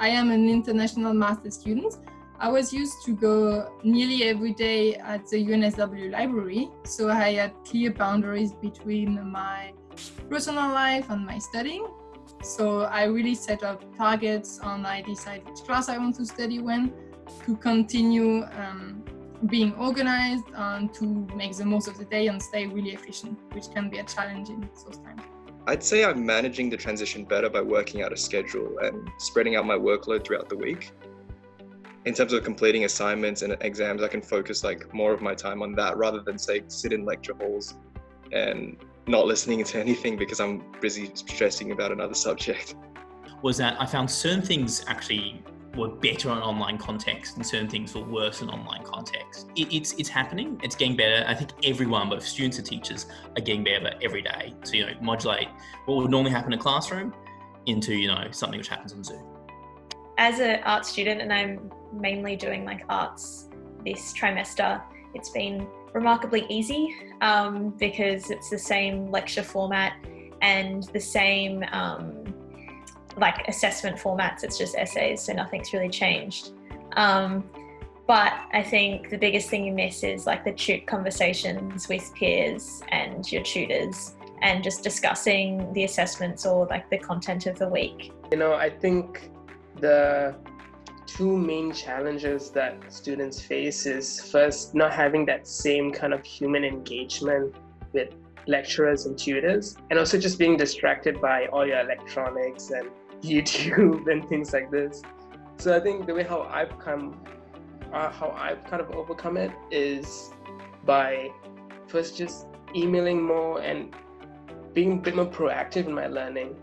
I am an international master student, I was used to go nearly every day at the UNSW library, so I had clear boundaries between my personal life and my studying. So I really set up targets and I decide which class I want to study when to continue um, being organized and to make the most of the day and stay really efficient, which can be a challenge in those times. I'd say I'm managing the transition better by working out a schedule and spreading out my workload throughout the week in terms of completing assignments and exams, I can focus like more of my time on that rather than say sit in lecture halls and not listening to anything because I'm busy stressing about another subject. Was that I found certain things actually were better on online context and certain things were worse in online context. It, it's it's happening. It's getting better. I think everyone, both students and teachers, are getting better every day. So you know, modulate what would normally happen in a classroom into you know something which happens on Zoom. As an art student, and I'm mainly doing like arts this trimester, it's been remarkably easy um, because it's the same lecture format and the same um, like assessment formats. It's just essays, so nothing's really changed. Um, but I think the biggest thing you miss is like the tute conversations with peers and your tutors and just discussing the assessments or like the content of the week. You know, I think the two main challenges that students face is first not having that same kind of human engagement with lecturers and tutors and also just being distracted by all your electronics and youtube and things like this. So i think the way how i've come uh, how i've kind of overcome it is by first just emailing more and being a bit more proactive in my learning